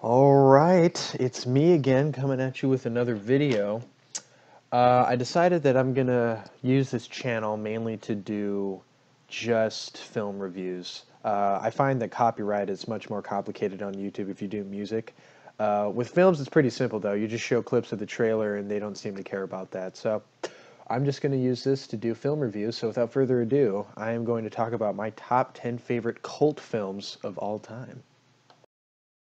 All right, it's me again coming at you with another video. Uh, I decided that I'm gonna use this channel mainly to do just film reviews. Uh, I find that copyright is much more complicated on YouTube if you do music. Uh, with films, it's pretty simple though. You just show clips of the trailer and they don't seem to care about that. So I'm just going to use this to do film reviews. So without further ado, I am going to talk about my top 10 favorite cult films of all time.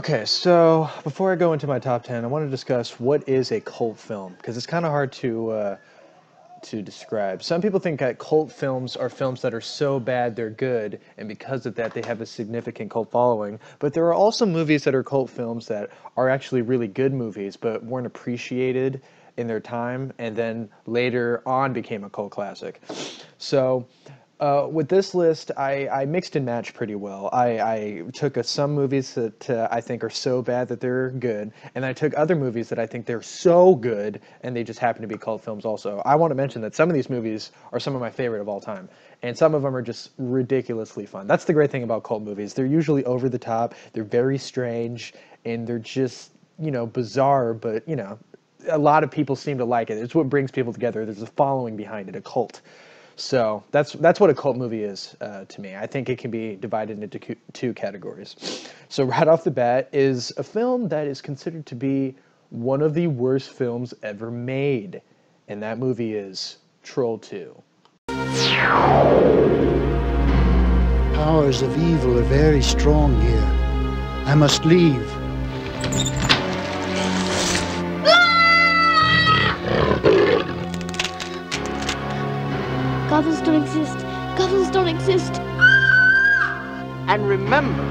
Okay, so before I go into my top 10, I want to discuss what is a cult film because it's kind of hard to uh, to describe. Some people think that cult films are films that are so bad they're good, and because of that, they have a significant cult following. But there are also movies that are cult films that are actually really good movies, but weren't appreciated in their time, and then later on became a cult classic. So uh, with this list, I, I, mixed and matched pretty well. I, I took a, some movies that uh, I think are so bad that they're good, and I took other movies that I think they're so good and they just happen to be cult films also. I want to mention that some of these movies are some of my favorite of all time, and some of them are just ridiculously fun. That's the great thing about cult movies. They're usually over the top, they're very strange, and they're just, you know, bizarre, but, you know, a lot of people seem to like it. It's what brings people together. There's a following behind it, a cult. So that's that's what a cult movie is uh, to me. I think it can be divided into two categories. So right off the bat is a film that is considered to be one of the worst films ever made, and that movie is Troll 2. Powers of evil are very strong here. I must leave. Goblins don't exist. Goblins don't exist. And remember,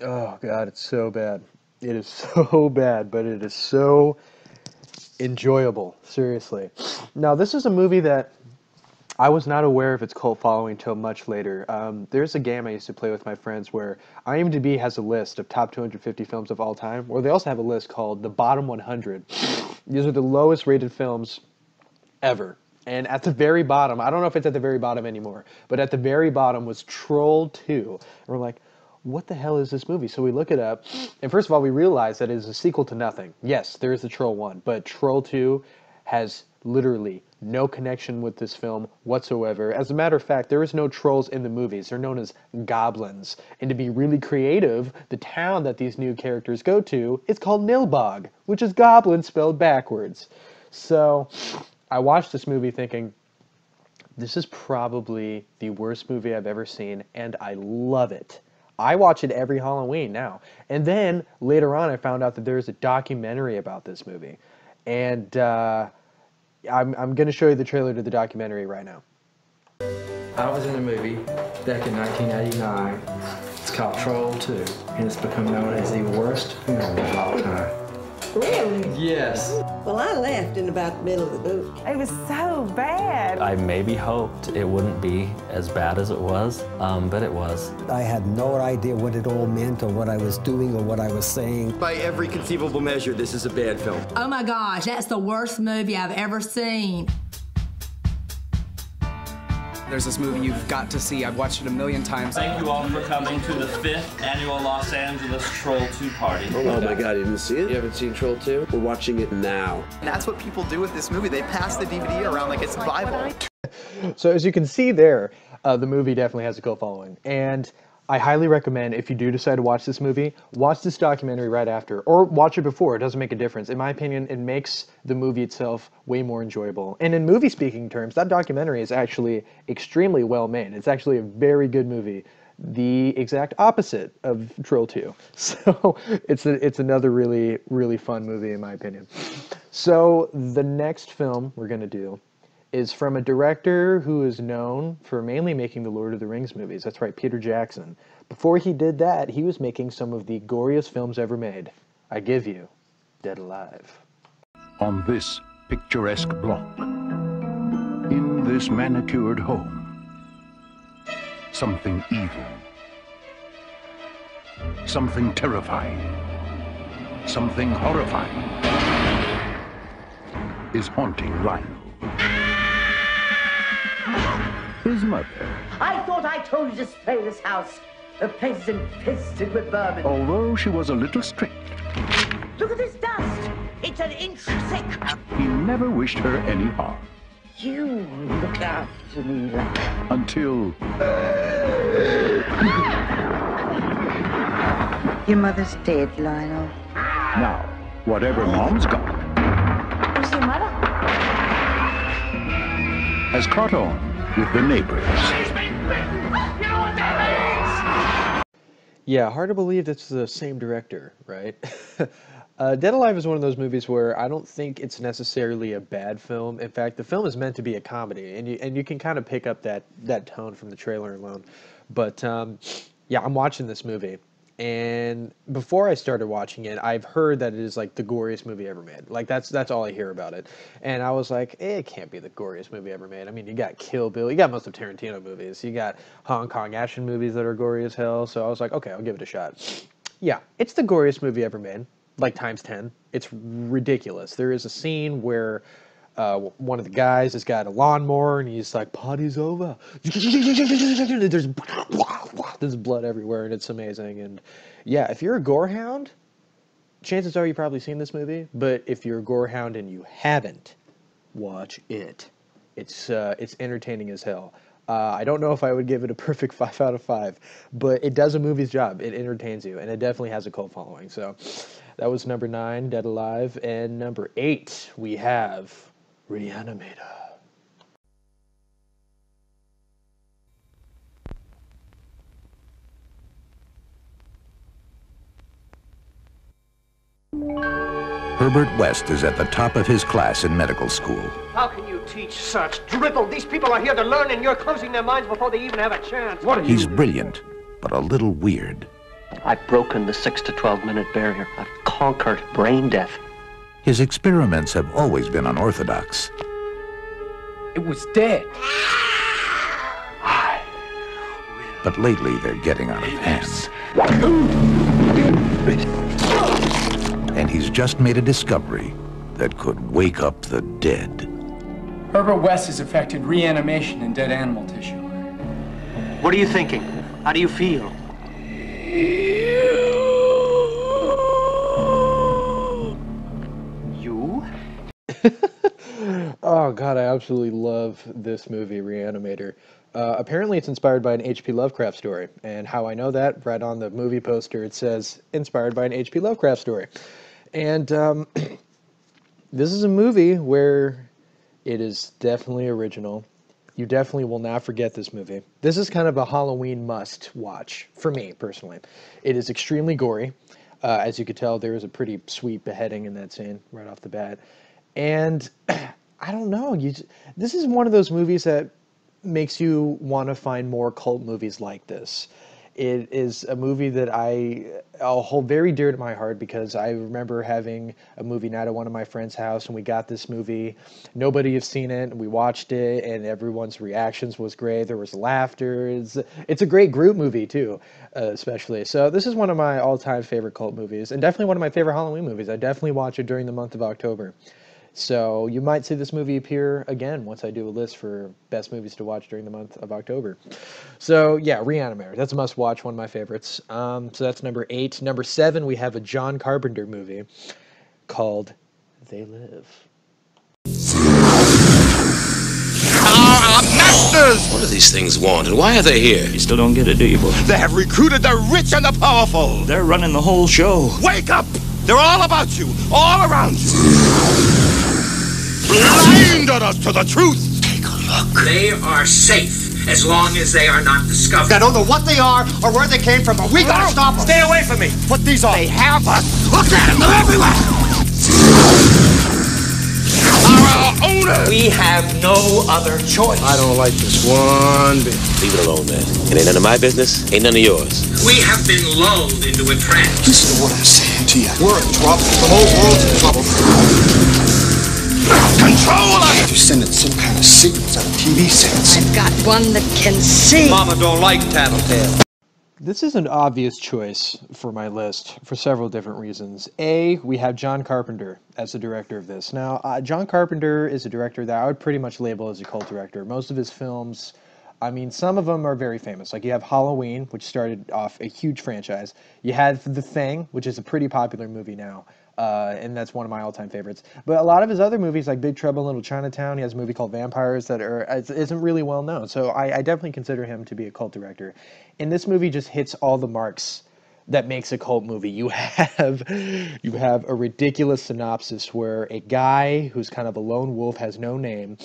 Oh god, it's so bad. It is so bad, but it is so enjoyable. Seriously. Now, this is a movie that I was not aware of its cult following until much later. Um, there's a game I used to play with my friends where IMDb has a list of top 250 films of all time, or they also have a list called the bottom 100. These are the lowest rated films ever. And at the very bottom, I don't know if it's at the very bottom anymore, but at the very bottom was Troll 2. And we're like, what the hell is this movie? So we look it up, and first of all, we realize that it is a sequel to nothing. Yes, there is the Troll 1, but Troll 2 has literally no connection with this film whatsoever. As a matter of fact, there is no trolls in the movies. They're known as goblins. And to be really creative, the town that these new characters go to is called Nilbog, which is goblin spelled backwards. So I watched this movie thinking, this is probably the worst movie I've ever seen, and I love it. I watch it every Halloween now. And then later on, I found out that there's a documentary about this movie. And, uh, I'm, I'm going to show you the trailer to the documentary right now. I was in a movie back in 1989. It's called Troll 2, and it's become known as the worst film of all time. Really? Yes. Well, I left in about the middle of the movie. It was so bad. I maybe hoped it wouldn't be as bad as it was, um, but it was. I had no idea what it all meant or what I was doing or what I was saying. By every conceivable measure, this is a bad film. Oh my gosh, that's the worst movie I've ever seen. There's this movie you've got to see. I've watched it a million times. Thank you all for coming to the fifth annual Los Angeles Troll 2 party. Oh, oh my god, you didn't see it? You haven't seen Troll 2? We're watching it now. And that's what people do with this movie. They pass the DVD around like it's the Bible. so as you can see there, uh, the movie definitely has a cult following. And I highly recommend if you do decide to watch this movie, watch this documentary right after, or watch it before. It doesn't make a difference. In my opinion, it makes the movie itself way more enjoyable. And in movie speaking terms, that documentary is actually extremely well made. It's actually a very good movie. the exact opposite of Troll 2. So it's a, it's another really really fun movie in my opinion. So the next film we're gonna do is from a director who is known for mainly making the Lord of the Rings movies. That's right, Peter Jackson. Before he did that, he was making some of the goriest films ever made. I give you Dead Alive. On this picturesque block, in this manicured home, something evil, something terrifying, something horrifying is haunting Ryan. I thought I told you to spray this house. The place is infested with vermin. although she was a little strict, Look at this dust. It's an inch thick. he never wished her any harm You look after me until Your mother's dead, Lionel. now, whatever mom's got Who's your mother? has caught on with the neighbors. Yeah, hard to believe this is the same director, right? uh, Dead Alive is one of those movies where I don't think it's necessarily a bad film. In fact, the film is meant to be a comedy, and you and you can kind of pick up that that tone from the trailer alone. But um, yeah, I'm watching this movie, and before I started watching it, I've heard that it is like the goriest movie ever made. Like that's that's all I hear about it, and I was like, eh, it can't be the goriest movie ever made. I mean, you got Kill Bill, you got most of Tarantino movies, you got Hong Kong action movies that are gory as hell. So I was like, okay, I'll give it a shot. Yeah, it's the goriest movie ever made, like times ten. It's ridiculous. There is a scene where. Uh, one of the guys has got a lawnmower and he's like, "Party's over." There's there's blood everywhere and it's amazing. And yeah, if you're a gore hound, chances are you've probably seen this movie. But if you're a gore hound and you haven't, watch it. It's uh, it's entertaining as hell. Uh, I don't know if I would give it a perfect five out of five, but it does a movie's job. It entertains you, and it definitely has a cult following. So that was number nine, Dead Alive, and number eight we have Reanimator. Herbert West is at the top of his class in medical school. How can you teach such drivel? These people are here to learn, and you're closing their minds before they even have a chance. What are He's brilliant, but a little weird. I've broken the 6 to 12 minute barrier. I've conquered brain death. His experiments have always been unorthodox. It was dead. But lately, they're getting out of hand. And he's just made a discovery that could wake up the dead. Herbert West has affected reanimation in dead animal tissue. What are you thinking? How do you feel? You? Oh god, I absolutely love this movie, Reanimator. Uh, apparently, it's inspired by an H.P. Lovecraft story, and how I know that, right on the movie poster, it says inspired by an H.P. Lovecraft story. And um, this is a movie where it is definitely original. You definitely will not forget this movie. This is kind of a Halloween must watch for me personally. It is extremely gory. Uh, as you could tell, there is a pretty sweet beheading in that scene right off the bat. And I don't know. You, this is one of those movies that makes you want to find more cult movies like this. It is a movie that I I'll hold very dear to my heart because I remember having a movie night at one of my friends' house and we got this movie. Nobody has seen it. and We watched it and everyone's reactions was great. There was laughter. It's, it's a great group movie too, uh, especially. So this is one of my all-time favorite cult movies and definitely one of my favorite Halloween movies. I definitely watch it during the month of October. So you might see this movie appear again once I do a list for best movies to watch during the month of October. So yeah, Reanimator. That's a must-watch. One of my favorites. Um, so that's number eight. Number seven, we have a John Carpenter movie called They Live. What do these things want, and why are they here? You still don't get it, do you, boy? They have recruited the rich and the powerful. They're running the whole show. Wake up! They're all about you, all around you. Blinded us to the truth. Take a look. They are safe as long as they are not discovered. I don't know what they are or where they came from, but we gotta stop them. Stay away from me. Put these on. They have us. Look at them. They're everywhere. Our owner. We have no other choice. I don't like this one bit. Leave it alone, man. It ain't none of my business. Ain't none of yours. We have been lulled into a trance. Listen to what I'm saying to you. We're in trouble. The whole world's in trouble. Control us. You're sending some kind of signals out of TV sets. I've got one that can see. Mama don't like tattletale. This is an obvious choice for my list for several different reasons. A, we have John Carpenter as the director of this. Now, uh, John Carpenter is a director that I would pretty much label as a cult director. Most of his films, I mean, some of them are very famous. Like you have Halloween, which started off a huge franchise. You have The Thing, which is a pretty popular movie now. Uh, and that's one of my all-time favorites. But a lot of his other movies, like Big Trouble in Little Chinatown, he has a movie called Vampires that are isn't really well known. So I, I definitely consider him to be a cult director. And this movie just hits all the marks that makes a cult movie. You have you have a ridiculous synopsis where a guy who's kind of a lone wolf has no name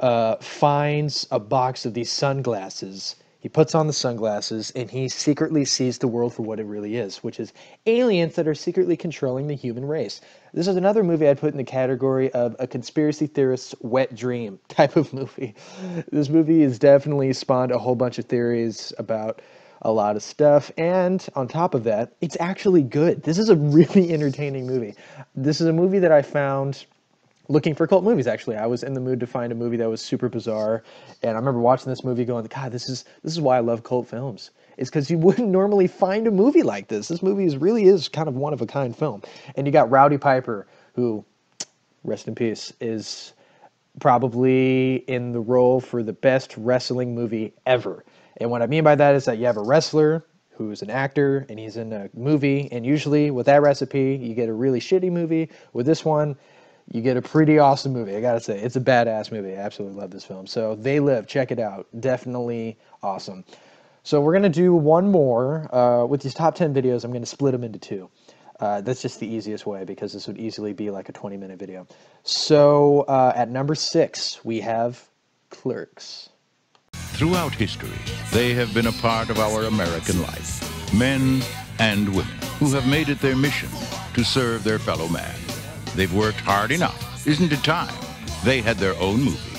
uh, finds a box of these sunglasses. He puts on the sunglasses and he secretly sees the world for what it really is, which is aliens that are secretly controlling the human race. This is another movie I'd put in the category of a conspiracy theorist's wet dream type of movie. This movie has definitely spawned a whole bunch of theories about a lot of stuff. And on top of that, it's actually good. This is a really entertaining movie. This is a movie that I found looking for cult movies actually. I was in the mood to find a movie that was super bizarre and i remember watching this movie going god this is this is why i love cult films. Is because you wouldn't normally find a movie like this. This movie is really is kind of one of a kind film. And you got Roddy Piper who rest in peace is probably in the role for the best wrestling movie ever. And what i mean by that is that you have a wrestler who's an actor and he's in a movie and usually with that recipe you get a really shitty movie with this one you get a pretty awesome movie. I gotta say, it's a badass movie. I absolutely love this film. So They Live, check it out. Definitely awesome. So we're gonna do one more uh, with these top ten videos. I'm gonna split them into two. Uh, that's just the easiest way because this would easily be like a 20 minute video. So uh, at number six, we have Clerks. Throughout history, they have been a part of our American life. Men and women who have made it their mission to serve their fellow man. They've worked hard enough. Isn't it time? They had their own movie.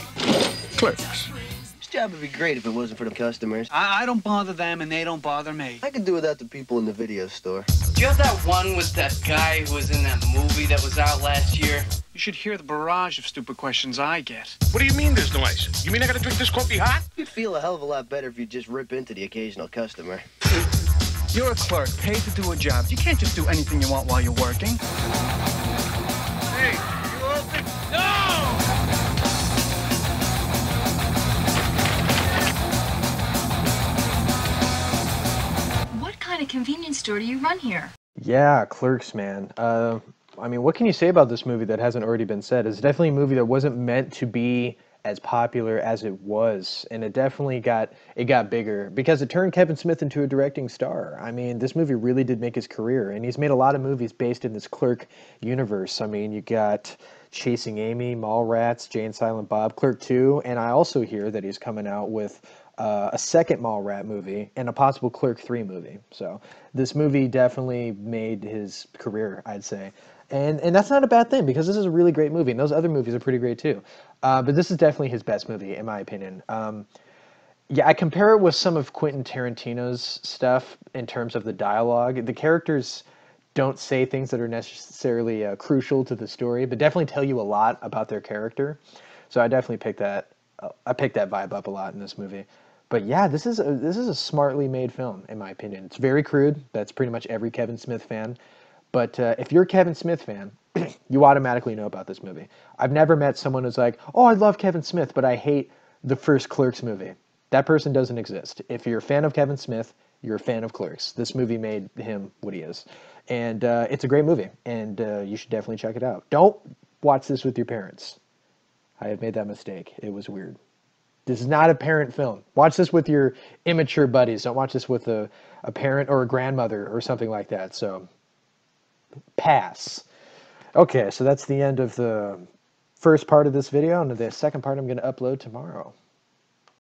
Clerks. This job would be great if it wasn't for the customers. I, I don't bother them and they don't bother me. I could do without the people in the video store. Do you have that one with that guy who was in that movie that was out last year? You should hear the barrage of stupid questions I get. What do you mean there's no ice? You mean I gotta drink this coffee hot? You'd feel a hell of a lot better if you just rip into the occasional customer. You're a clerk, paid to do a job. You can't just do anything you want while you're working. Store do you run here? Yeah, Clerks, man. Uh, I mean, what can you say about this movie that hasn't already been said? It's definitely a movie that wasn't meant to be as popular as it was, and it definitely got it got bigger because it turned Kevin Smith into a directing star. I mean, this movie really did make his career, and he's made a lot of movies based in this Clerk universe. I mean, you got Chasing Amy, Mallrats, Jay and Silent Bob, Clerk 2, and I also hear that he's coming out with uh, a second Mallrat movie and a possible Clerk 3 movie. So this movie definitely made his career, I'd say. And, and that's not a bad thing because this is a really great movie, and those other movies are pretty great too. Uh, but this is definitely his best movie, in my opinion. Um, yeah, I compare it with some of Quentin Tarantino's stuff in terms of the dialogue. The characters don't say things that are necessarily uh, crucial to the story, but definitely tell you a lot about their character. So I definitely picked that. Uh, I picked that vibe up a lot in this movie. But yeah, this is a, this is a smartly made film, in my opinion. It's very crude. That's pretty much every Kevin Smith fan. But uh, if you're a Kevin Smith fan, you automatically know about this movie. I've never met someone who's like, "Oh, I love Kevin Smith, but I hate the first Clerks movie." That person doesn't exist. If you're a fan of Kevin Smith, you're a fan of Clerks. This movie made him what he is, and uh, it's a great movie, and uh, you should definitely check it out. Don't watch this with your parents. I have made that mistake. It was weird. This is not a parent film. Watch this with your immature buddies. Don't watch this with a, a parent or a grandmother or something like that. So, pass. Okay, so that's the end of the first part of this video, and the second part I'm going to upload tomorrow.